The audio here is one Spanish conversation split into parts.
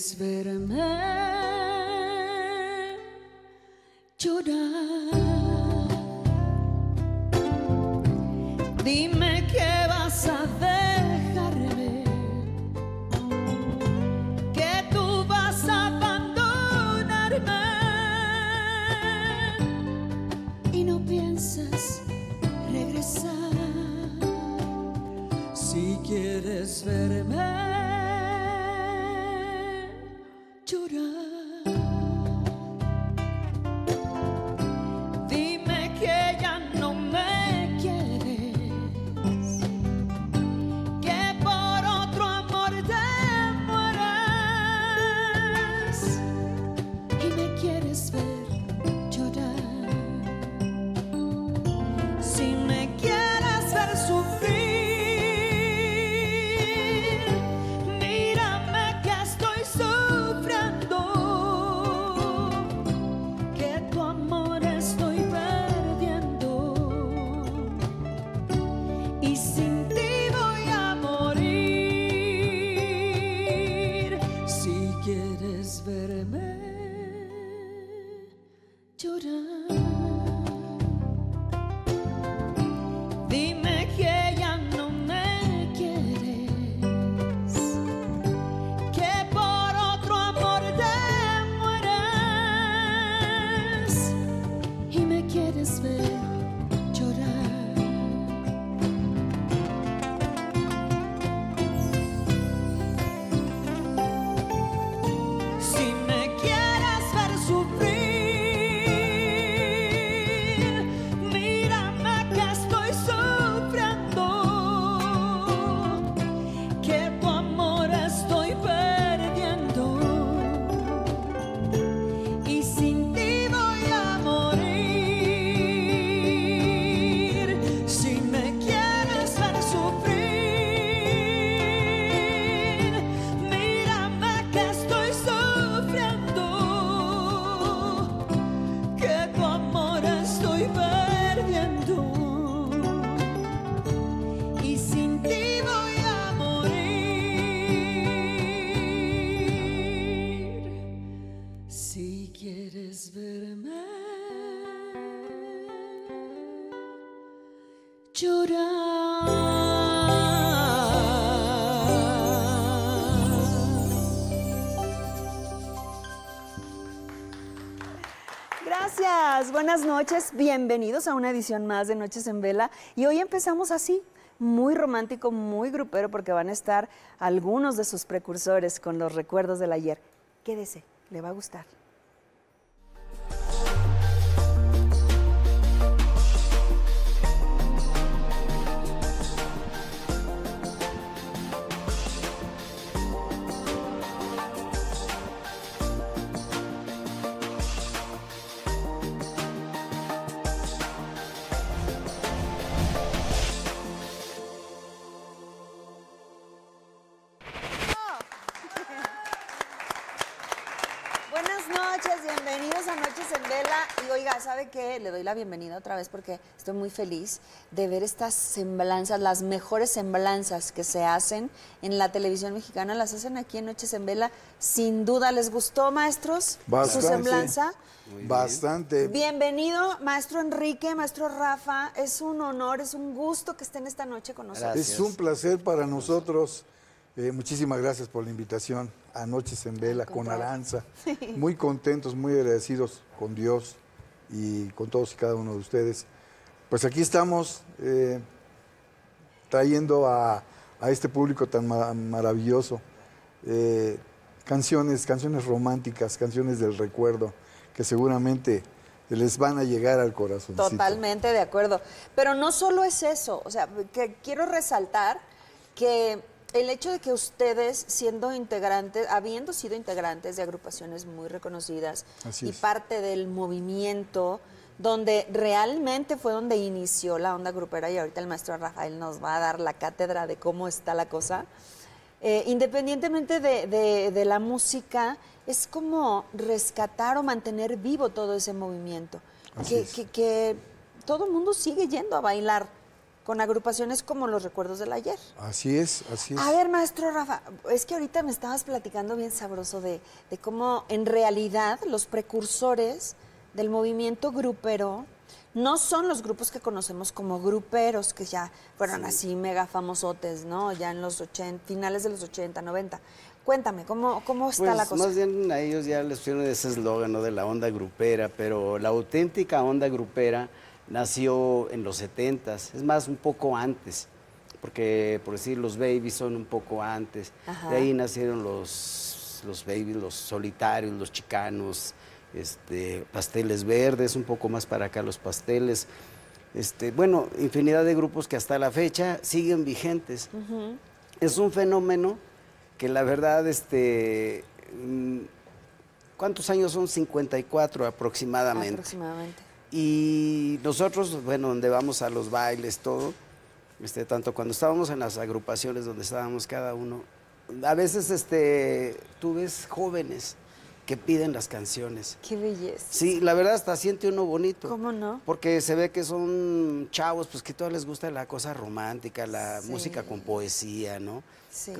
quieres verme llorar, dime que vas a dejarme, que tú vas a abandonarme. Y no piensas regresar. Si quieres verme Buenas noches, bienvenidos a una edición más de Noches en Vela. Y hoy empezamos así, muy romántico, muy grupero, porque van a estar algunos de sus precursores con los recuerdos del ayer. Quédese, le va a gustar. Le doy la bienvenida otra vez porque estoy muy feliz de ver estas semblanzas, las mejores semblanzas que se hacen en la televisión mexicana, las hacen aquí en Noches en Vela. Sin duda, ¿les gustó, maestros? Bastante. Su semblanza. Bastante. Bienvenido, maestro Enrique, maestro Rafa. Es un honor, es un gusto que estén esta noche con nosotros. Es un placer para nosotros. Eh, muchísimas gracias por la invitación a Noches en Vela con. Aranza. Muy contentos, muy agradecidos con Dios y con todos y cada uno de ustedes. Pues aquí estamos eh, trayendo a, a este público tan ma- maravilloso eh, canciones, canciones románticas, canciones del recuerdo que seguramente les van a llegar al corazón. Totalmente de acuerdo. Pero no solo es eso, o sea, que quiero resaltar que el hecho de que ustedes, siendo integrantes, habiendo sido integrantes de agrupaciones muy reconocidas Así y es. parte del movimiento, donde realmente fue donde inició la onda grupera y ahorita el maestro Rafael nos va a dar la cátedra de cómo está la cosa. Eh, independientemente de, de- de la música, es como rescatar o mantener vivo todo ese movimiento. Que, es. que- que todo el mundo sigue yendo a bailar con agrupaciones como Los Recuerdos del Ayer. Así es, así es. A ver, maestro Rafa, es que ahorita me estabas platicando bien sabroso de, de cómo en realidad los precursores del movimiento grupero no son los grupos que conocemos como gruperos, que ya fueron así mega famosotes, ¿no? Ya en los 80, finales de los 80, 90. Cuéntame, ¿cómo, cómo está Pues, la cosa? Más bien a ellos ya les pusieron ese eslogan ¿no? de la onda grupera, pero la auténtica onda grupera nació en los 70s, es más, un poco antes, porque por decir los babies son un poco antes. Ajá. De ahí nacieron los, los babies, los solitarios, los chicanos, este, pasteles verdes, un poco más para acá los pasteles. Este, bueno, infinidad de grupos que hasta la fecha siguen vigentes. Es un fenómeno que la verdad, este, mm, ¿cuántos años son? 54 aproximadamente. Aproximadamente. Y nosotros, bueno, donde vamos a los bailes, todo, este, tanto cuando estábamos en las agrupaciones donde estábamos cada uno, a veces este, tú ves jóvenes que piden las canciones. Qué belleza. Sí, la verdad hasta siente uno bonito. ¿Cómo no? Porque se ve que son chavos, pues que todos les gusta la cosa romántica, la Sí. música con poesía, ¿no? Sí.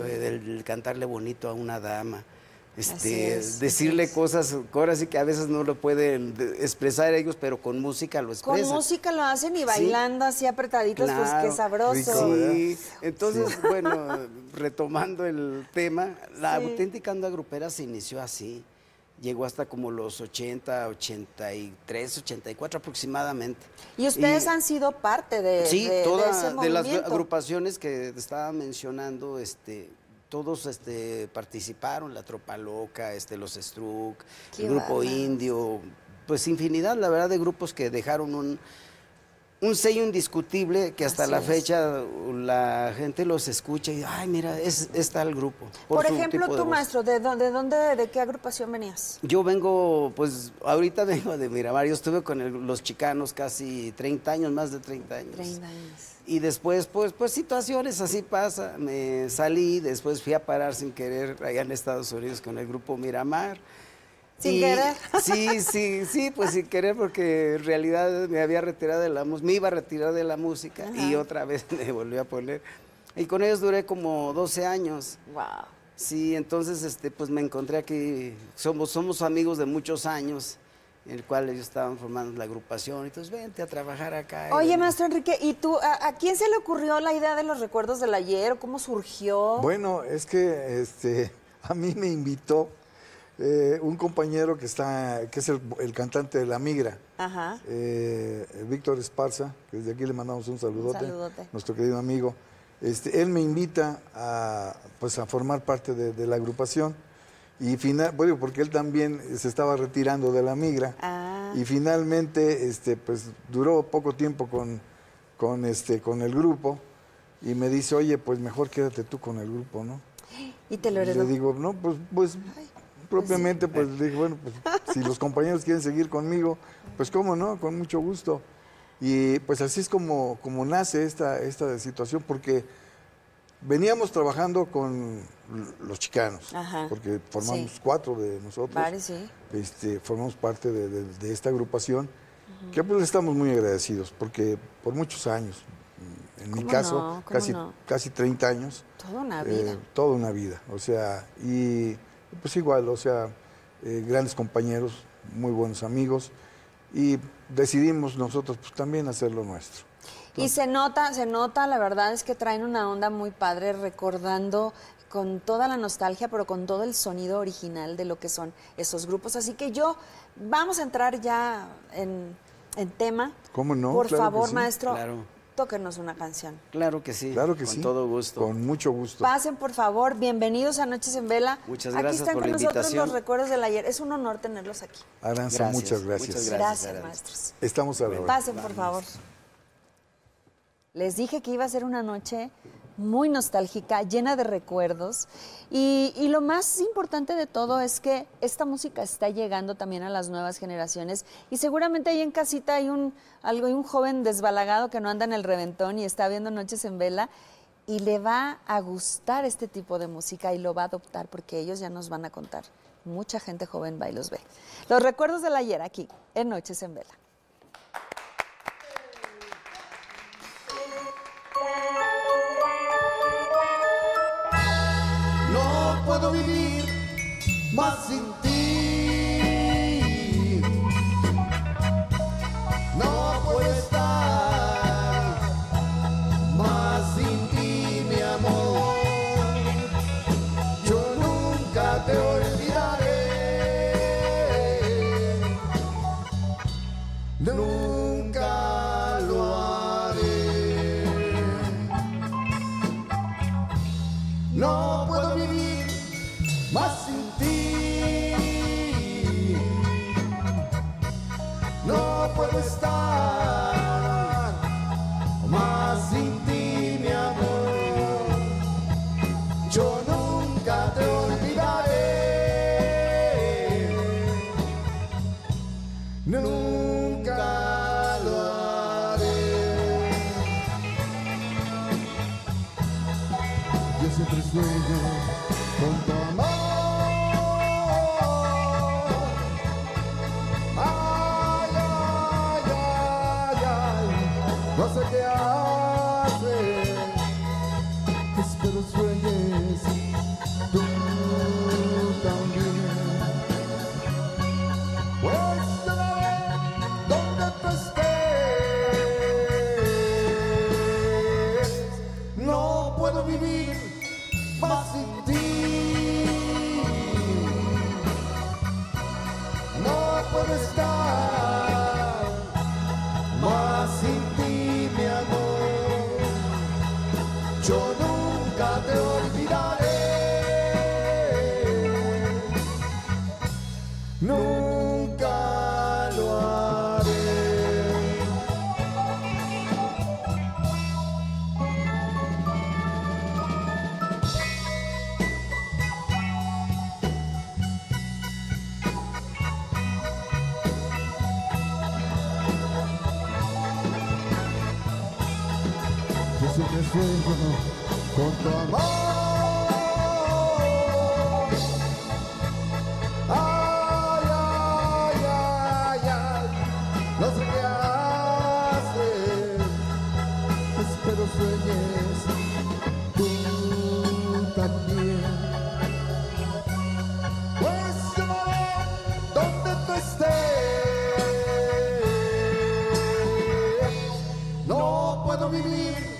Cantarle bonito a una dama. Este, es, decirle es. cosas ahora sí que a veces no lo pueden de- expresar ellos, pero con música lo Con expresan. música lo hacen y bailando así apretaditos, pues qué sabroso. Sí, entonces, bueno, retomando el tema, la Sí. auténtica onda grupera se inició así. Llegó hasta como los 80, 83, 84 aproximadamente. Y ustedes Y- han sido parte de, Sí, de- de toda- ese de las agrupaciones que te estaba mencionando, este, todos este, participaron, la Tropa Loca, este, los Struck, el Grupo. Indio, pues infinidad, la verdad, de grupos que dejaron un, un sello indiscutible que hasta Así la es. fecha la gente los escucha y, ay, mira, es, es tal grupo. Por, ejemplo, voz. maestro, ¿de dónde, de dónde, de qué agrupación venías? Yo vengo, pues ahorita vengo de Miramar, yo estuve con el- los chicanos casi 30 años, más de 30 años. 30 años. Y después, pues, pues situaciones así pasa. Me salí, después fui a parar sin querer allá en Estados Unidos con el grupo Miramar. ¿Sin Y- querer? Sí, sí, sí, pues sin querer, porque en realidad me había retirado de la música, me iba a retirar de la música y otra vez me volví a poner. Y con ellos duré como 12 años. Wow. Sí, entonces este, pues me encontré aquí, somos, somos amigos de muchos años, en el cual ellos estaban formando la agrupación, entonces vente a trabajar acá. Oye, bueno, maestro Enrique, ¿y tú, a, a quién se le ocurrió la idea de los recuerdos del ayer? ¿O cómo surgió? Bueno, es que este, a mí me invitó eh, un compañero que está, que es el, el cantante de La Migra, Ajá. eh, Víctor Esparza, que desde aquí le mandamos un saludote, saludote. nuestro querido amigo. Este, él me invita a, pues, a formar parte de, de la agrupación y final, bueno, porque él también se estaba retirando de La Migra Ah. y finalmente, este, pues duró poco tiempo con, con, este, con el grupo y me dice, oye, pues mejor quédate tú con el grupo, ¿no? Y te lo Y heredó. Le digo, no, pues, pues propiamente, pues le dije, bueno, pues si los compañeros quieren seguir conmigo, pues cómo no, con mucho gusto. Y pues así es como, como nace esta, esta situación, porque veníamos trabajando con los chicanos, Ajá, porque formamos sí. cuatro de nosotros, sí. este, formamos parte de, de- de esta agrupación, que pues estamos muy agradecidos, porque por muchos años, en mi ¿Cómo caso, casi, no? casi 30 años, Toda una eh, vida. toda una vida, o sea, y pues igual, o sea, eh, grandes compañeros, muy buenos amigos, y decidimos nosotros pues, también hacer lo nuestro. Y se nota, se nota, la verdad es que traen una onda muy padre recordando con toda la nostalgia, pero con todo el sonido original de lo que son esos grupos. Así que yo, vamos a entrar ya en, en tema. ¿Cómo no? Por Claro favor, sí. maestro, Claro. Tóquenos una canción. Claro que sí. Claro que con sí. todo gusto. Con mucho gusto. Pasen, por favor, bienvenidos a Noches en Vela. Muchas Aquí gracias están por con la nosotros invitación. los recuerdos del ayer. Es un honor tenerlos aquí. Aranza, Gracias, muchas gracias. muchas Gracias, Gracias, Aranza. maestros. Estamos a la orden. Pasen, por favor. Les dije que iba a ser una noche muy nostálgica, llena de recuerdos. Y, lo más importante de todo es que esta música está llegando también a las nuevas generaciones. Y seguramente ahí en casita hay un, algo, hay un joven desbalagado que no anda en el reventón y está viendo Noches en Vela. Y le va a gustar este tipo de música y lo va a adoptar porque ellos ya nos van a contar. Mucha gente joven va y los ve. Los recuerdos del ayer aquí, en Noches en Vela. Más sin sueño con tu amor. Ay, ay, ay. Espero tú también. Pues donde tú estés. No puedo vivir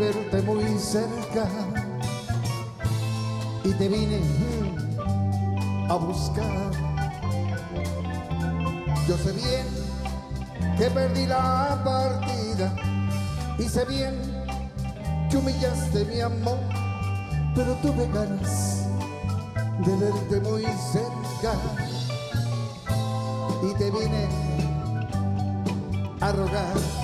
verte muy cerca. Y te vine a buscar. Yo sé bien que perdí la partida. Y sé bien que humillaste mi amor, pero tuve ganas de verte muy cerca. Y te vine a rogar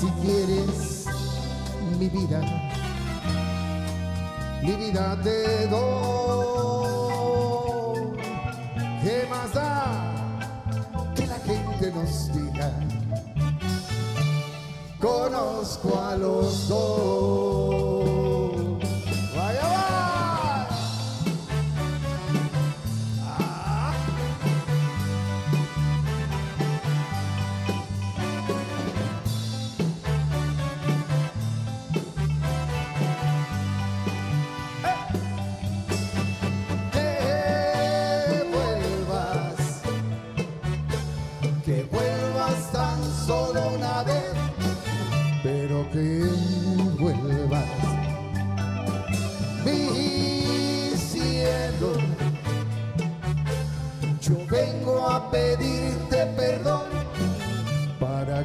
Si quieres mi vida, mi vida te doy. ¿Qué más da que la gente nos diga conozco a los dos.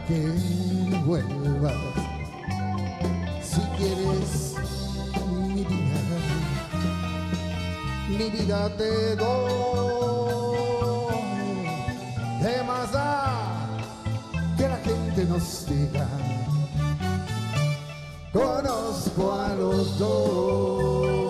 Que vuelvas, si quieres mi vida mi vida te doy. ¿Qué más da que la gente nos diga? Conozco a los dos.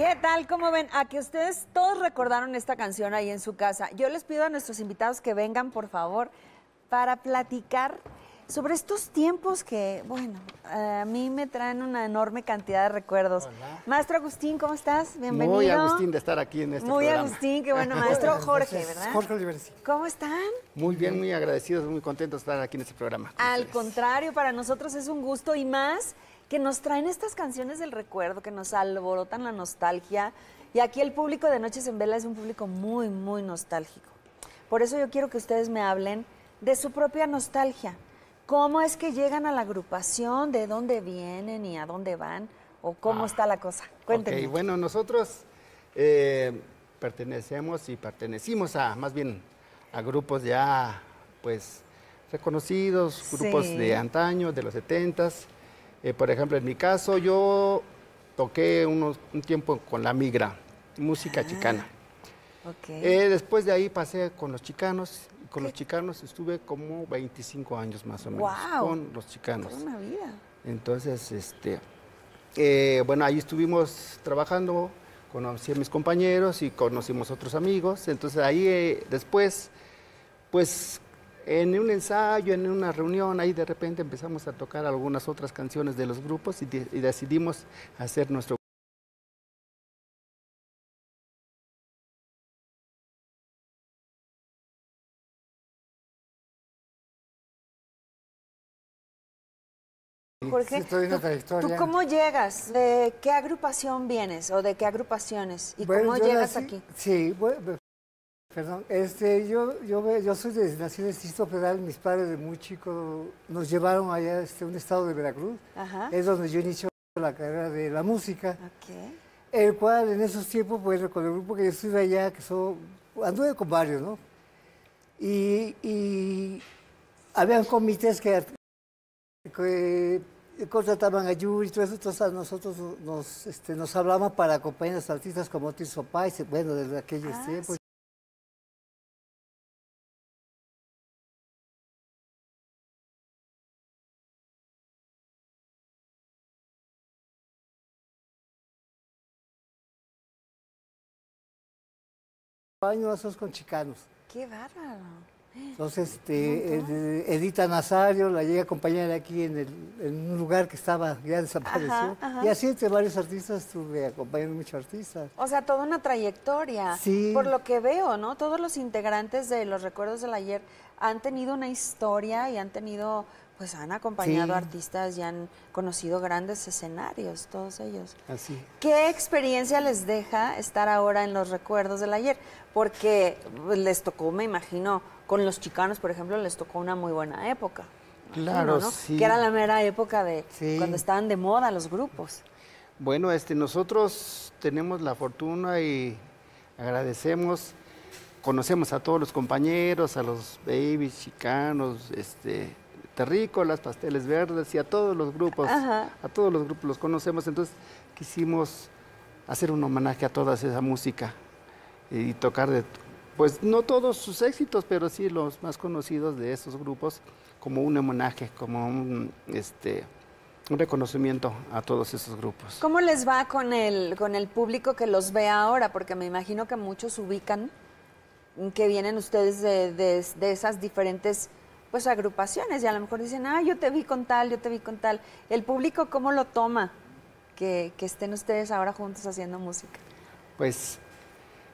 ¿Qué tal? ¿Cómo ven? A que ustedes todos recordaron esta canción ahí en su casa. Yo les pido a nuestros invitados que vengan, por favor, para platicar sobre estos tiempos que, bueno, a mí me traen una enorme cantidad de recuerdos. Maestro Agustín, ¿cómo estás? Bienvenido. Muy Agustín de estar aquí en este Muy programa. Agustín, qué bueno. Maestro Jorge, ¿verdad? Jorge Olivares. sí. ¿Cómo están? Muy bien, muy agradecidos, muy contentos de estar aquí en este programa. Al ustedes. contrario, para nosotros es un gusto y más que nos traen estas canciones del recuerdo, que nos alborotan la nostalgia. Y aquí el público de Noches en Vela es un público muy, muy nostálgico. Por eso yo quiero que ustedes me hablen de su propia nostalgia. ¿Cómo es que llegan a la agrupación? ¿De dónde vienen y a dónde van? ¿O cómo está la cosa? Cuéntenme. Ah. Ok, bueno, nosotros eh, pertenecemos y pertenecimos a, más bien, a grupos ya, pues, reconocidos, grupos Sí. de antaño, de los setentas. Eh, por ejemplo, en mi caso, yo toqué unos, un tiempo con la Migra, música chicana. Ok. Eh, después de ahí pasé con los chicanos. Con los chicanos estuve como 25 años más o menos. Con los chicanos. Toda una vida. Entonces, este, eh, bueno, ahí estuvimos trabajando, conocí a mis compañeros y conocimos otros amigos. Entonces ahí después, pues en un ensayo, en una reunión, ahí de repente empezamos a tocar algunas otras canciones de los grupos y, de- y decidimos hacer nuestro Jorge, ¿tú- trayectoria. ¿tú cómo llegas? ¿De qué agrupación vienes o de qué agrupaciones? ¿Y Bueno, cómo llegas nací- aquí? Sí, bueno, perdón. Este, yo, yo, yo soy de, nací en Distrito Federal. Mis padres de muy chico nos llevaron allá este, a un estado de Veracruz. Ajá. Es donde yo inicio la carrera de la música. Ok. El cual en esos tiempos, bueno, con el grupo que yo estuve allá, que son, anduve con varios, ¿no? Y, y habían comités que, que contrataban a Yuri y todo eso, entonces nosotros nos, este, nos hablaban para acompañar a los artistas como Tirso Pais, bueno, desde aquellos Ah, tiempos. Años nosotros con chicanos. Qué bárbaro. Entonces, este, el- Edita Nazario la llegué a acompañar aquí en, el- en un lugar que estaba, ya desapareció. Ajá, ajá. Y así entre varios artistas estuve acompañando muchos artistas. O sea, toda una trayectoria. Sí. Por lo que veo, ¿no? Todos los integrantes de los recuerdos del ayer han tenido una historia y han tenido, pues han acompañado Sí. artistas y han conocido grandes escenarios, todos ellos. así. ¿Qué experiencia les deja estar ahora en los recuerdos del ayer? Porque pues, les tocó, me imagino, con los chicanos, por ejemplo, les tocó una muy buena época. Claro, ¿no? sí. Que era la mera época de Sí. cuando estaban de moda los grupos. Bueno, este, nosotros tenemos la fortuna y agradecemos conocemos a todos los compañeros, a los babies, chicanos, este, terrícolas, pasteles verdes y a todos los grupos, Ajá. a todos los grupos los conocemos, entonces quisimos hacer un homenaje a toda esa música y tocar de, pues no todos sus éxitos, pero sí los más conocidos de esos grupos, como un homenaje, como un, este, un reconocimiento a todos esos grupos. ¿Cómo les va con el, con el público que los ve ahora? Porque me imagino que muchos ubican que vienen ustedes de, de- de esas diferentes pues agrupaciones y a lo mejor dicen, ah, yo te vi con tal, yo te vi con tal. ¿El público cómo lo toma? Que, que estén ustedes ahora juntos haciendo música. Pues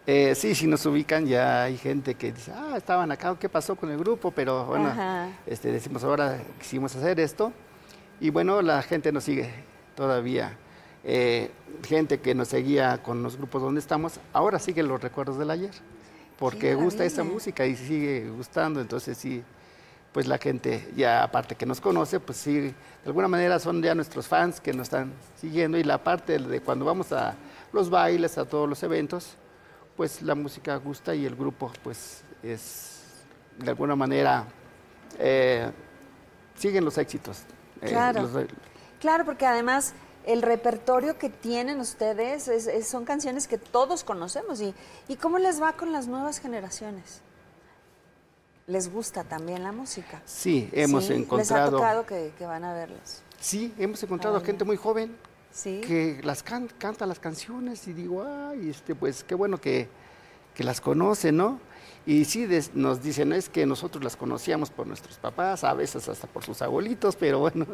eh, sí, si nos ubican ya hay gente que dice, ah, estaban acá, ¿qué pasó con el grupo? Pero bueno, Ajá. este, decimos ahora quisimos hacer esto y bueno, la gente nos sigue todavía. Eh, gente que nos seguía con los grupos donde estamos, ahora sigue los recuerdos del ayer, porque gusta esta maravilla. música y sigue gustando, entonces sí, pues la gente ya aparte que nos conoce, pues sí, de alguna manera son ya nuestros fans que nos están siguiendo y la parte de cuando vamos a los bailes, a todos los eventos, pues la música gusta y el grupo pues es de alguna manera eh, siguen los éxitos. eh, Claro. los- Claro, porque además el repertorio que tienen ustedes es- es- son canciones que todos conocemos. ¿Y, ¿Y cómo les va con las nuevas generaciones? ¿Les gusta también la música? sí, hemos Sí, Les ha encontrado, tocado que, que van a verlos. sí, hemos encontrado gente muy joven Sí. que las can- canta las canciones y digo, ay, este, pues qué bueno que, que las conoce, ¿no? Y sí, des- nos dicen, es que nosotros las conocíamos por nuestros papás, a veces hasta por sus abuelitos, pero bueno,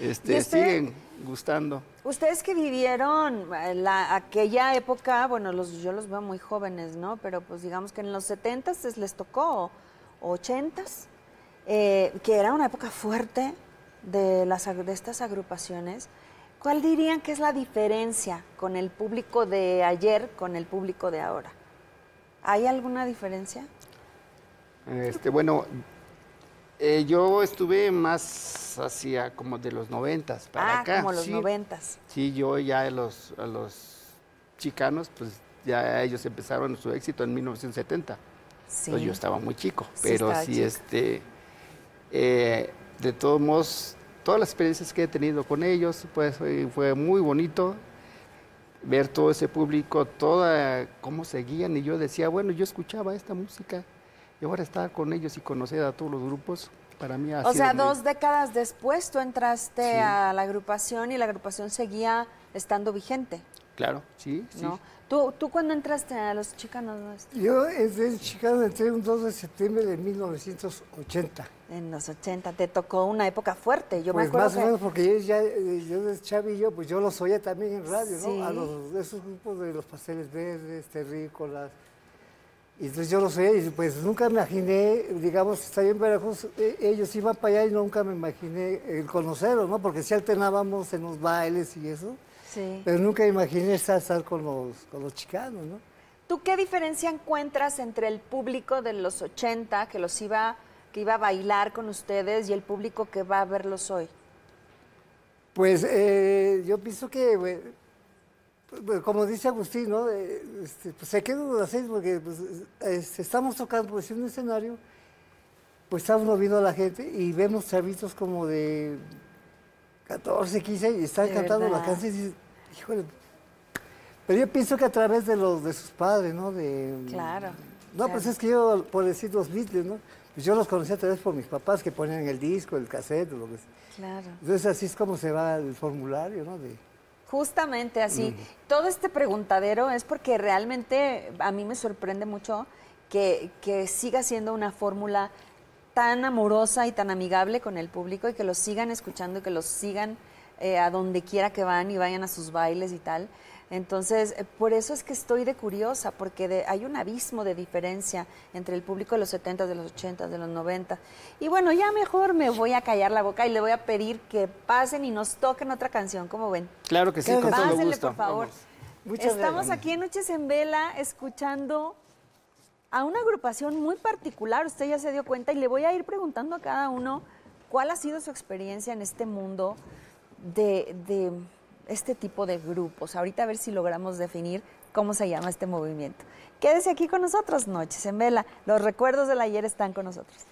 este, siguen gustando. Ustedes que vivieron eh, la, aquella época, bueno, los, yo los veo muy jóvenes, ¿no? Pero pues digamos que en los 70 les tocó, 80s, eh, que era una época fuerte de, las, de estas agrupaciones. ¿Cuál dirían que es la diferencia con el público de ayer con el público de ahora? ¿Hay alguna diferencia? Este, bueno, eh, yo estuve más hacia como de los noventas para ah, acá. como los sí. noventas. Sí, yo ya los, a los chicanos, pues ya ellos empezaron su éxito en 1970. Sí. Pues yo estaba muy chico, pero sí, este, eh, de todos modos, todas las experiencias que he tenido con ellos, pues fue, fue muy bonito ver todo ese público, toda cómo seguían y yo decía, bueno, yo escuchaba esta música y ahora estar con ellos y conocer a todos los grupos, para mí ha O sido sea, muy- dos décadas después tú entraste Sí. a la agrupación y la agrupación seguía estando vigente, Claro, sí, sí. ¿no? ¿Tú, ¿Tú cuándo entraste a los chicanos no? Yo entré en Chicago, entré un 2 de septiembre de 1980. en los 80? Te tocó una época fuerte. Yo me pues acuerdo más o que- menos porque yo ya, yo desde chavillo, pues yo los oía también en radio, Sí. ¿no? A los, esos grupos de los pasteles verdes, terrícolas. Y entonces yo los oía y pues nunca me imaginé, digamos, estar en Veracruz, eh, ellos iban para allá y nunca me imaginé el conocerlos, ¿no? Porque sí alternábamos en los bailes y eso, Sí. pero nunca imaginé estar, estar con, los, con los chicanos, ¿no? ¿Tú qué diferencia encuentras entre el público de los 80 que los iba que iba a bailar con ustedes y el público que va a verlos hoy? Pues eh, yo pienso que, pues, como dice Agustín, ¿no? Eh, este, pues se quedó así porque pues, este, estamos tocando pues, en un escenario, pues estamos viendo a la gente y vemos chavitos como de 14, 15 y están cantando la verdad. canción y dices, híjole. Pero yo pienso que a través de los de sus padres, ¿no? De, Claro, No, pues es que yo, por decir los Beatles, ¿no? Pues yo los conocí a través por mis papás que ponían el disco, el cassette, lo que sea. Claro. Entonces así es como se va el formulario, ¿no? De, Justamente así. Todo este preguntadero es porque realmente a mí me sorprende mucho que, que siga siendo una fórmula tan amorosa y tan amigable con el público y que los sigan escuchando y que los sigan eh, a donde quiera que van y vayan a sus bailes y tal. Entonces, eh, por eso es que estoy de curiosa, porque de- hay un abismo de diferencia entre el público de los 70, de los 80, de los 90. Y bueno, ya mejor me voy a callar la boca y le voy a pedir que pasen y nos toquen otra canción, como ven. Claro que sí, Claro con todo sí. Pásenle, gusto. por favor. Vamos. Muchas Estamos gracias. aquí en Noches en Vela escuchando a una agrupación muy particular. Usted ya se dio cuenta y le voy a ir preguntando a cada uno cuál ha sido su experiencia en este mundo de, de este tipo de grupos. Ahorita a ver si logramos definir cómo se llama este movimiento. Quédese aquí con nosotros, Noches en Vela. Los recuerdos del ayer están con nosotros.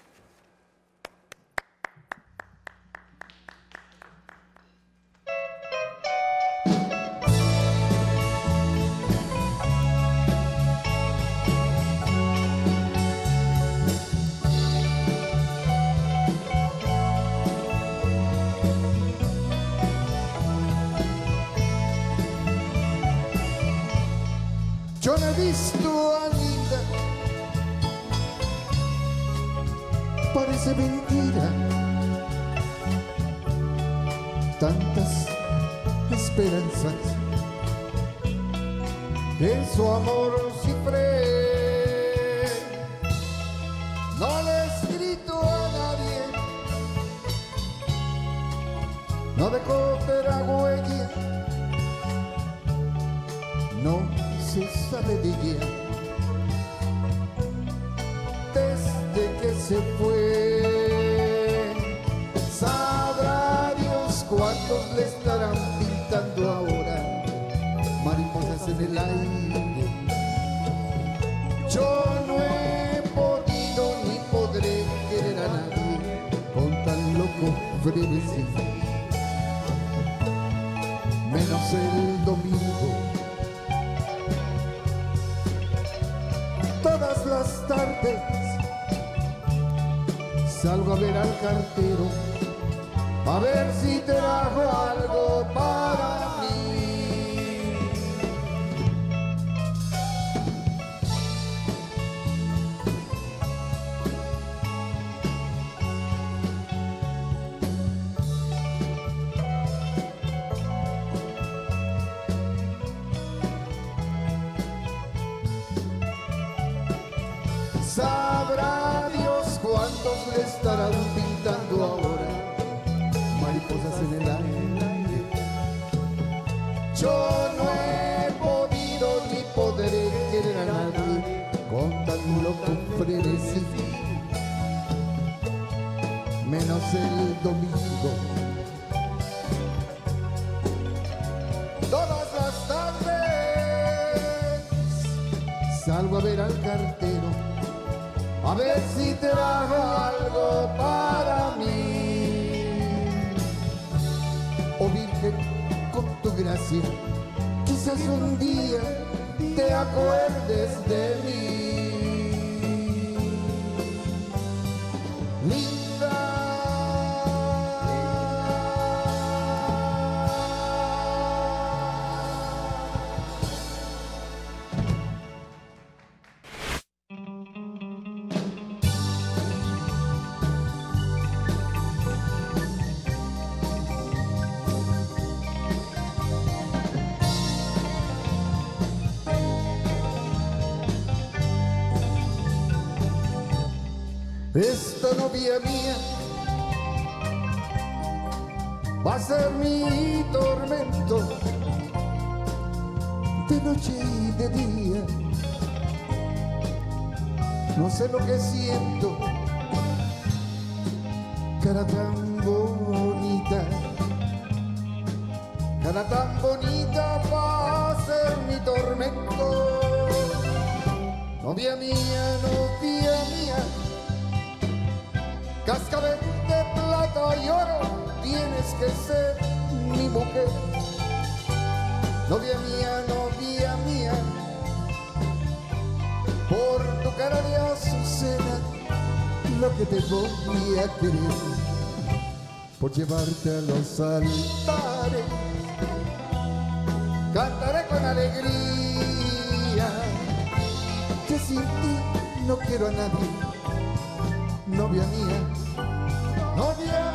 Mentira. Tantas esperanzas en su amor cifré. No le he escrito a nadie, no dejó ver huella no se sabe de ella se fue. Sabrá Dios cuántos le estarán pintando ahora mariposas en el aire. Yo no he podido ni podré querer a nadie con tan loco frenesí. Menos el domingo todas las tardes salgo a ver al cartero a ver si trajo algo para ahora mariposas en el aire. Yo no he podido ni podré querer a nadie con tan loco frenesí. Menos el domingo. Todas las tardes salgo a ver al cartero a ver si trajo algo para mí. Oh Virgen, con tu gracia, quizás un día te acuerdes de mí. No sé lo que siento, cara tan bonita, cara tan bonita va a ser mi tormento. Novia mía, novia mía, cascabel de plata y oro, tienes que ser mi mujer. Novia mía, novia mía, por tu cara de azucena, lo que te voy a querer, por llevarte a los altares, cantaré con alegría, que sin ti no quiero a nadie novia mía, novia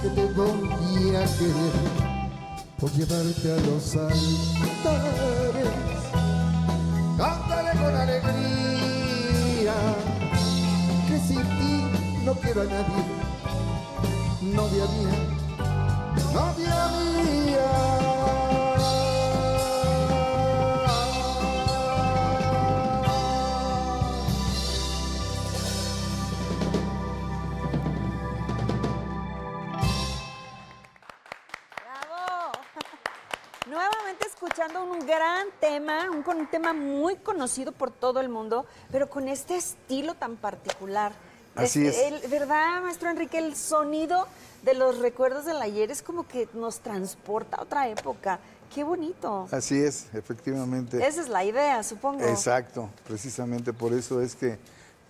que te voy a por llevarte a los altares. Cántale con alegría que sin ti no quiero a nadie, novia mía, novia mía. Tema, un, con- un tema muy conocido por todo el mundo, pero con este estilo tan particular. Así es. el- ¿Verdad, maestro Enrique? El sonido de los recuerdos del ayer es como que nos transporta a otra época. ¡Qué bonito! Así es, efectivamente. Esa es la idea, supongo. Exacto, precisamente por eso es que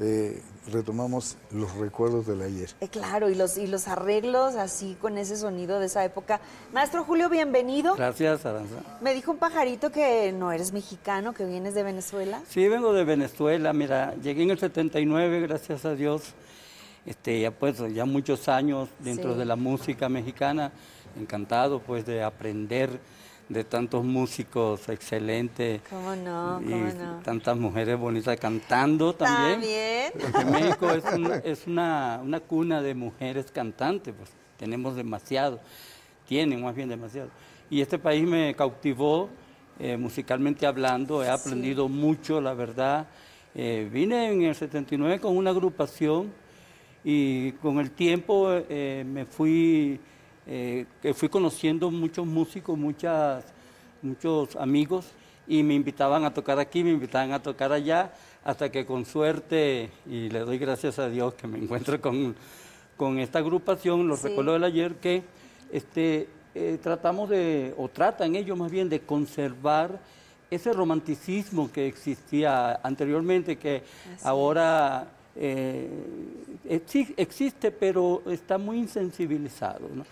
eh, retomamos los recuerdos del ayer. Eh, claro, y los, y los arreglos así con ese sonido de esa época. Maestro Julio, bienvenido. Gracias, Aranza. Me dijo un pajarito que no eres mexicano, que vienes de Venezuela. Sí, vengo de Venezuela, mira, llegué en el 79, gracias a Dios. Este, ya pues, ya muchos años dentro Sí. de la música mexicana, encantado pues de aprender de tantos músicos excelentes. ¿Cómo no? y ¿Cómo no? tantas mujeres bonitas cantando también. También. Porque México es, un- es una, una cuna de mujeres cantantes, pues tenemos demasiado, tienen más bien demasiado. Y este país me cautivó eh, musicalmente hablando, he aprendido mucho, la verdad. Eh, vine en el 79 con una agrupación y con el tiempo eh, me fui, eh, que fui conociendo muchos músicos, muchas, muchos amigos y me invitaban a tocar aquí, me invitaban a tocar allá, hasta que con suerte, y le doy gracias a Dios que me encuentro con, con esta agrupación, los Sí. recuerdo del ayer, que este, eh, tratamos de, o tratan ellos más bien de conservar ese romanticismo que existía anteriormente, que ahora eh, exi- existe, pero está muy insensibilizado. ¿no?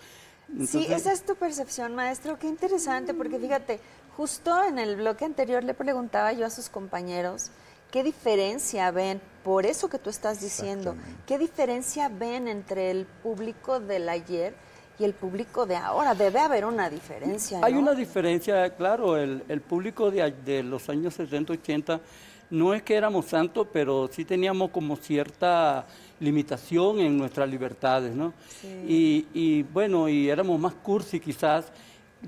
Sí, Entonces- esa es tu percepción, maestro. Qué interesante, porque fíjate, justo en el bloque anterior le preguntaba yo a sus compañeros qué diferencia ven, por eso que tú estás diciendo, qué diferencia ven entre el público del ayer y el público de ahora. Debe haber una diferencia. Hay una diferencia, claro, el, el público de los años 70, 80, no es que éramos santos, pero sí teníamos como cierta limitación en nuestras libertades, ¿no? Y, y, bueno, y éramos más cursi quizás,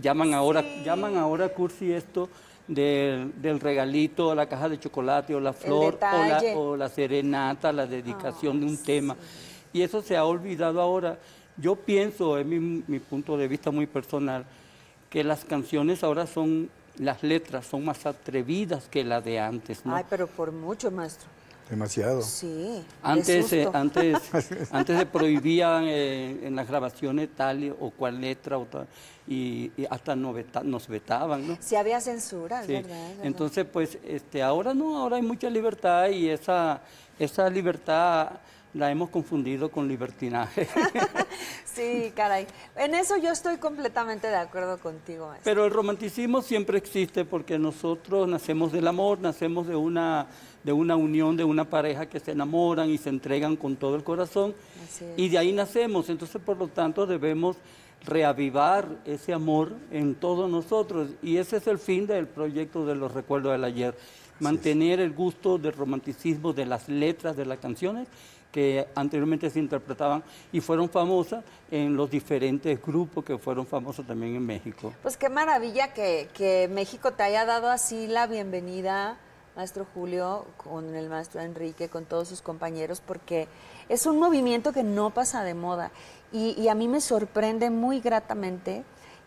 llaman ahora, llaman ahora cursi esto del, del regalito, la caja de chocolate o la flor o la, o la serenata, la dedicación de un tema. Y eso se ha olvidado ahora. Yo pienso, es mi, mi punto de vista muy personal, que las canciones ahora son, las letras son más atrevidas que las de antes. ¿no? Ay, pero por mucho, maestro. Demasiado. Sí. Antes, eh, antes, antes se prohibían eh, en las grabaciones tal o cual letra o tal, y, y hasta nos, veta- nos vetaban, ¿no? Sí había censura, es Sí. verdad, es verdad. Entonces, pues, este, ahora no, ahora hay mucha libertad y esa, esa libertad la hemos confundido con libertinaje. Sí, caray. En eso yo estoy completamente de acuerdo contigo, maestro. Pero el romanticismo siempre existe porque nosotros nacemos del amor, nacemos de una, de una unión, de una pareja que se enamoran y se entregan con todo el corazón. Así es. Y de ahí nacemos. Entonces, por lo tanto, debemos reavivar ese amor en todos nosotros. Y ese es el fin del proyecto de los recuerdos del ayer. Mantener el gusto del romanticismo de las letras de las canciones que anteriormente se interpretaban y fueron famosas en los diferentes grupos que fueron famosos también en México. Pues qué maravilla que, que México te haya dado así la bienvenida, maestro Julio, con el maestro Enrique, con todos sus compañeros, porque es un movimiento que no pasa de moda. Y, y a mí me sorprende muy gratamente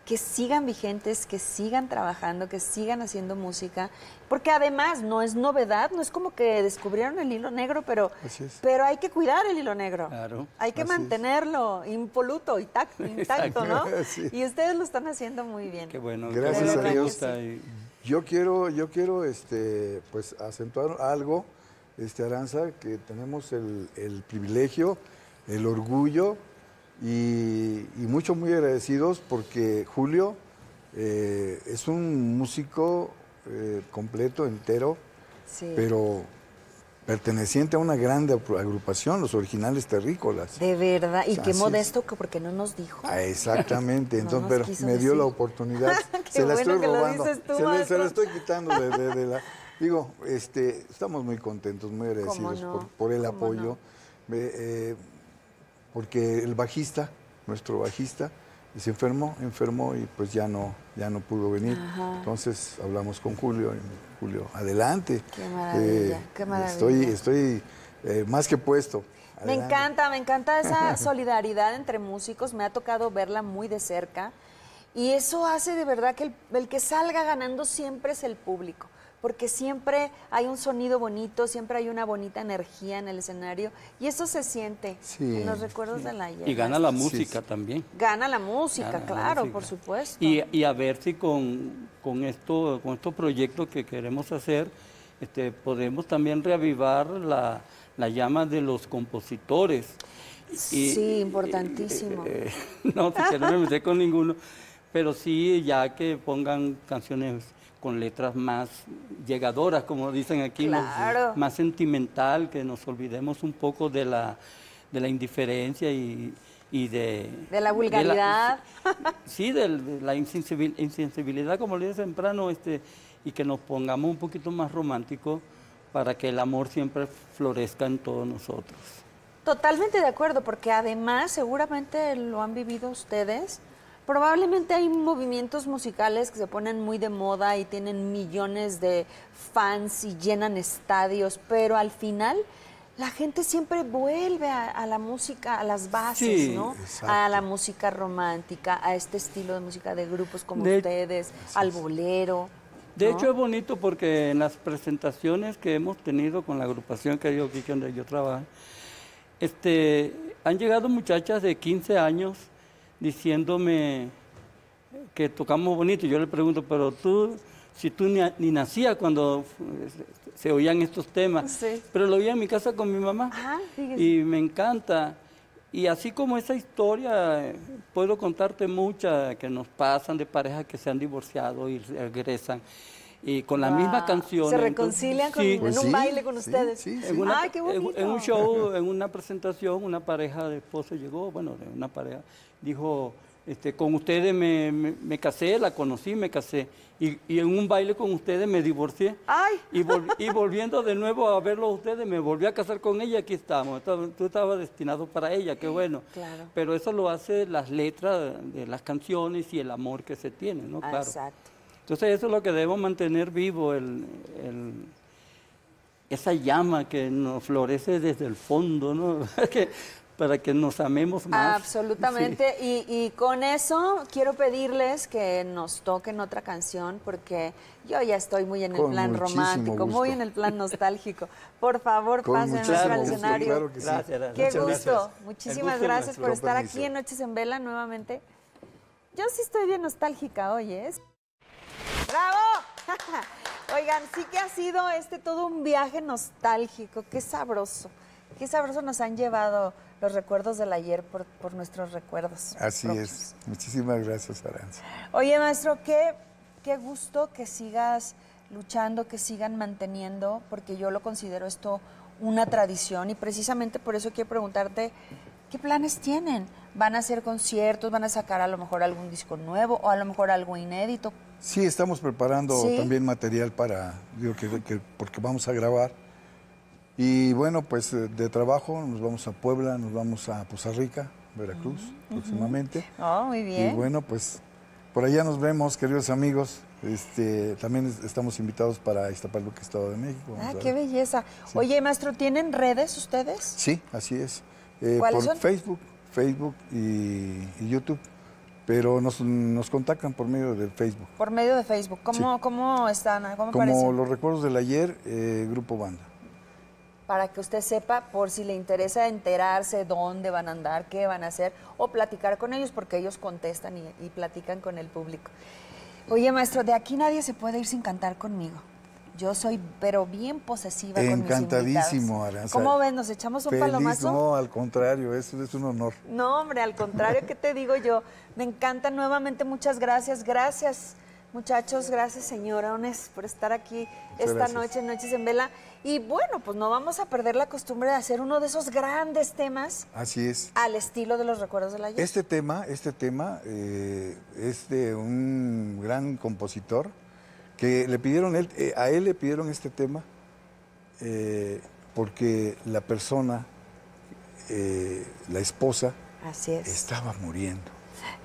que sigan vigentes, que sigan trabajando, que sigan haciendo música, porque además no es novedad, no es como que descubrieron el hilo negro, pero, pero hay que cuidar el hilo negro. Claro. Hay que es. mantenerlo impoluto, intacto, intacto ¿no? Sí. Y ustedes lo están haciendo muy bien. Qué bueno. Gracias a Dios. Yo quiero, yo quiero este, pues, acentuar algo, este, Aranza, que tenemos el, el privilegio, el orgullo y, y mucho muy agradecidos porque Julio eh, es un músico eh, completo, entero, Sí. pero perteneciente a una grande agru- agrupación, los originales terrícolas. De verdad. Y qué es. modesto que porque no nos dijo. Ah, exactamente, entonces pero me dio la oportunidad. Se la bueno estoy robando. tú, se, la estoy quitando de, de- de la. Digo, este, estamos muy contentos, muy agradecidos no? por, por el ¿Cómo apoyo. no? Eh, eh, porque el bajista, nuestro bajista, se enfermó, enfermó y pues ya no, ya no pudo venir. Ajá. Entonces hablamos con Julio, y Julio, adelante. Qué maravilla, qué maravilla. Estoy, estoy eh, más que puesto. Me encanta, me encanta esa solidaridad entre músicos. Me ha tocado verla muy de cerca. Y eso hace de verdad que el, el que salga ganando siempre es el público. Porque siempre hay un sonido bonito, siempre hay una bonita energía en el escenario. Y eso se siente Sí, en los recuerdos de la ayer. Y gana la música sí. también. Gana la música, Gana la claro, música. por supuesto. Y, y a ver si con, con, esto, con estos proyectos que queremos hacer, este, podemos también reavivar la, la llama de los compositores. Sí, importantísimo. eh, no, si que no me meter con ninguno, pero sí ya que pongan canciones con letras más llegadoras, como dicen aquí, más sentimental, que nos olvidemos un poco de la, de la indiferencia y, y de... De la vulgaridad. sí, de la insensibil- insensibilidad, como le dije temprano, este, y que nos pongamos un poquito más románticos para que el amor siempre florezca en todos nosotros. Totalmente de acuerdo, porque además seguramente lo han vivido ustedes. Probablemente hay movimientos musicales que se ponen muy de moda y tienen millones de fans y llenan estadios, pero al final la gente siempre vuelve a, a la música, a las bases, Sí, ¿no? exacto. A la música romántica, a este estilo de música de grupos como De- ustedes, al bolero. De ¿no? hecho, es bonito porque en las presentaciones que hemos tenido con la agrupación que digo aquí, donde yo trabajo, este, han llegado muchachas de 15 años diciéndome que tocamos bonito. Yo le pregunto, pero tú, si tú ni, ni nacías cuando se, oían estos temas, Sí. pero lo oía en mi casa con mi mamá Ajá, fíjese. y me encanta. Y así como esa historia, puedo contarte muchas que nos pasan de parejas que se han divorciado y regresan. Y con la misma Wow. canción. Se entonces, reconcilian con- sí. en un baile con sí, ustedes. sí, sí. En, una- Ay, qué en- bonito. en un show, en una presentación, una pareja de esposos llegó, bueno, de una pareja, dijo, este, con ustedes me, me- me casé, la conocí, me casé, y, y en un baile con ustedes me divorcié. Ay. Y, vol- y volviendo de nuevo a verlos a ustedes, me volví a casar con ella, aquí estamos. Tú estabas destinado para ella, qué bueno. Claro. Pero eso lo hace las letras de las canciones y el amor que se tiene, ¿no? Claro. Exacto. Entonces eso es lo que debemos mantener vivo, el, el- esa llama que nos florece desde el fondo, ¿no? Que- para que nos amemos más. Absolutamente. Y, y con eso quiero pedirles que nos toquen otra canción porque yo ya estoy muy en el Con plan romántico, muy en el plan nostálgico. Por favor, Con pasen al escenario. claro que sí. Gracias, gracias. Qué Muchas gusto. gracias. Muchísimas gusto gracias por estar permiso. aquí en Noches en Vela nuevamente. Yo sí estoy bien nostálgica hoy, ¿eh? ¡Bravo! Oigan, sí que ha sido este todo un viaje nostálgico. Qué sabroso. Qué sabroso nos han llevado los recuerdos del ayer por, por nuestros recuerdos. Así propios. es. Muchísimas gracias, Aranza. Oye, maestro, qué, qué gusto que sigas luchando, que sigan manteniendo, porque yo lo considero esto una tradición y precisamente por eso quiero preguntarte, ¿qué planes tienen? ¿Van a hacer conciertos? ¿Van a sacar a lo mejor algún disco nuevo o a lo mejor algo inédito? Sí, estamos preparando Sí. también material para, digo que, que- porque vamos a grabar. Y bueno, pues eh, de trabajo nos vamos a Puebla, nos vamos a Poza Rica, Veracruz, próximamente. Oh, muy Y bien. bueno, pues por allá nos vemos, queridos amigos. Este, también es- estamos invitados para Iztapaluca, Estado de México. Vamos Ah, qué belleza. Oye, maestro, ¿tienen redes ustedes? Sí, así es. Eh, ¿Cuáles por son? Facebook, Facebook y, y YouTube. Pero nos, nos contactan por medio de Facebook. Por medio de Facebook. ¿Cómo, cómo están? ¿Cómo Como aparecen? los recuerdos del ayer, eh, Grupo Banda. Para que usted sepa por si le interesa enterarse dónde van a andar, qué van a hacer o platicar con ellos porque ellos contestan y, y platican con el público. Oye, maestro, de aquí nadie se puede ir sin cantar conmigo. Yo soy, pero bien posesiva con mis Encantadísimo, invitados. Aranza. ¿Cómo ven? ¿Nos echamos un Feliz, palomazo? no, al contrario, eso es un honor. No, hombre, al contrario, ¿qué te digo yo? Me encanta nuevamente, muchas gracias, gracias. Muchachos, gracias señorones por estar aquí esta gracias. noche, Noches en Vela. Y bueno, pues no vamos a perder la costumbre de hacer uno de esos grandes temas Así es. al estilo de los recuerdos de la ayer. Este tema, este tema eh, es de un gran compositor que le pidieron, él, eh, a él le pidieron este tema eh, porque la persona, eh, la esposa, Así es. estaba muriendo.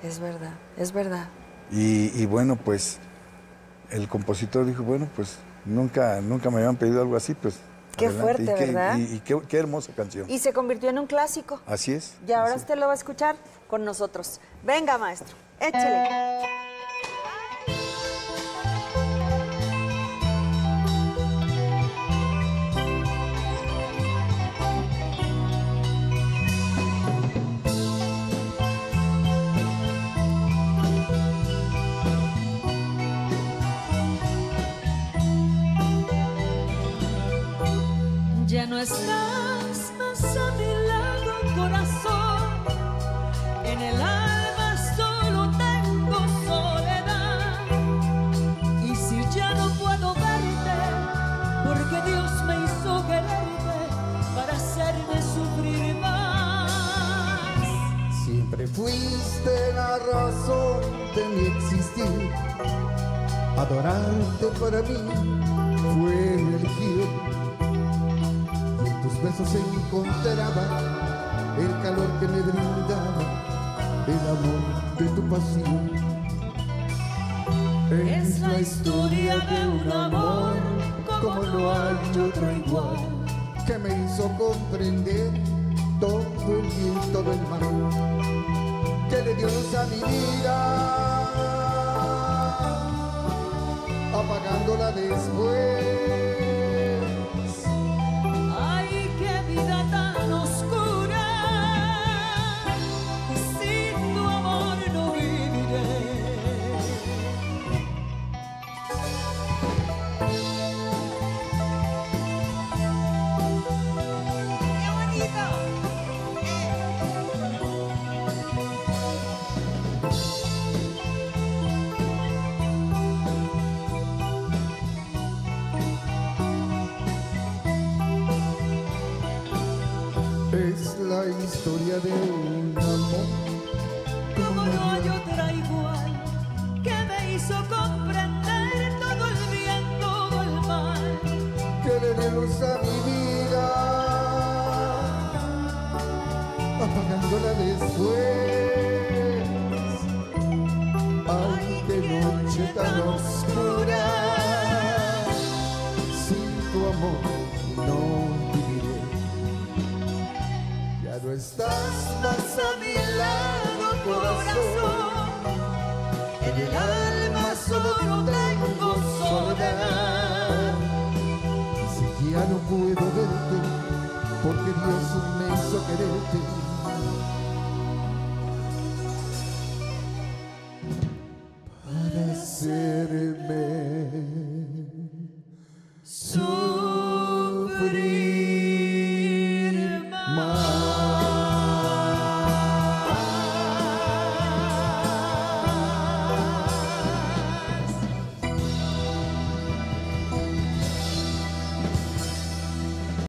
Es verdad, es verdad. Y, y bueno, pues el compositor dijo, bueno, pues nunca, nunca me habían pedido algo así, pues. Qué adelante. fuerte, y qué, ¿verdad? Y, y qué, qué hermosa canción. Y se convirtió en un clásico. Así es. Y ahora es. usted lo va a escuchar con nosotros. Venga, maestro, échele. No estás más a mi lado, corazón. En el alma solo tengo soledad. Y si ya no puedo verte, porque Dios me hizo quererte para hacerme sufrir más. Siempre fuiste la razón de mi existir. Adorarte para mí fue elegir. Besos encontraba el calor que me brindaba, el amor de tu pasión. Es la historia de un amor como no hay otro igual. que me hizo comprender todo el bien, todo el mal, que le dio luz a mi vida, apagándola después. Historia de un amor. Como no otra